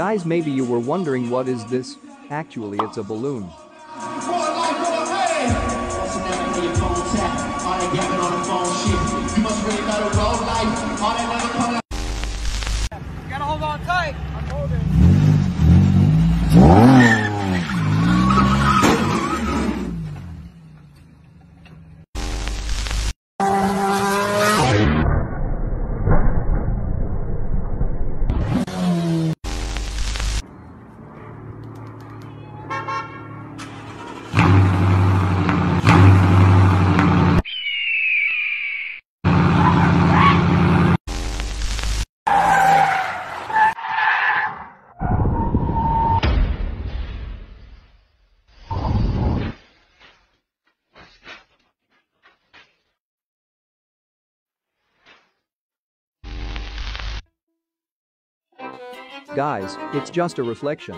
Guys maybe you were wondering what is this? Actually it's a balloon. Gotta hold on tight. I'm holding. Guys, it's just a reflection.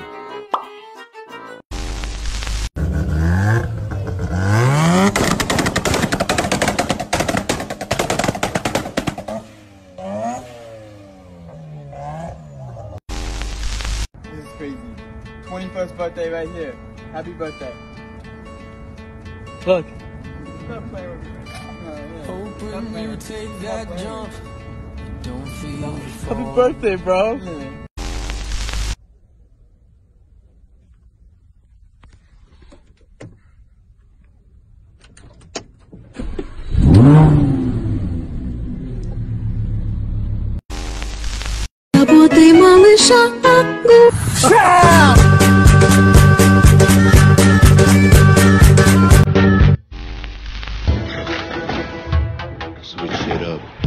This is crazy. 21st birthday right here. Happy birthday. Look. Stop playing with me right yeah. Hoping playing you take that jump. with. Don't feel Happy birthday, bro. Работай, малыша, Switch shit up.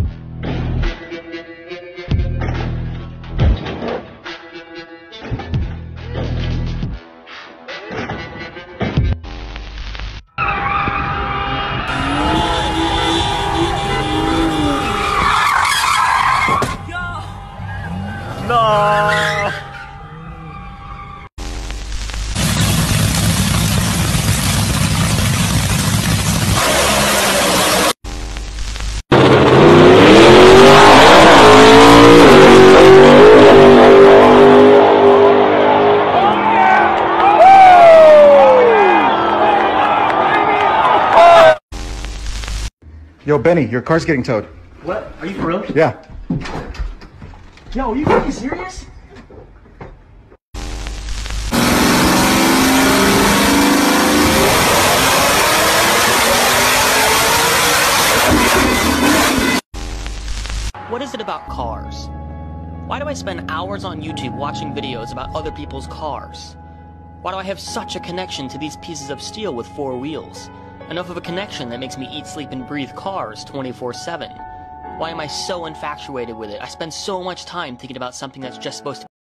Yo, Benny, your car's getting towed. What? Are you for real? Yeah. Yo, are you fucking serious? What is it about cars? Why do I spend hours on YouTube watching videos about other people's cars? Why do I have such a connection to these pieces of steel with four wheels? Enough of a connection that makes me eat, sleep, and breathe cars 24 7. Why am I so infatuated with it? I spend so much time thinking about something that's just supposed to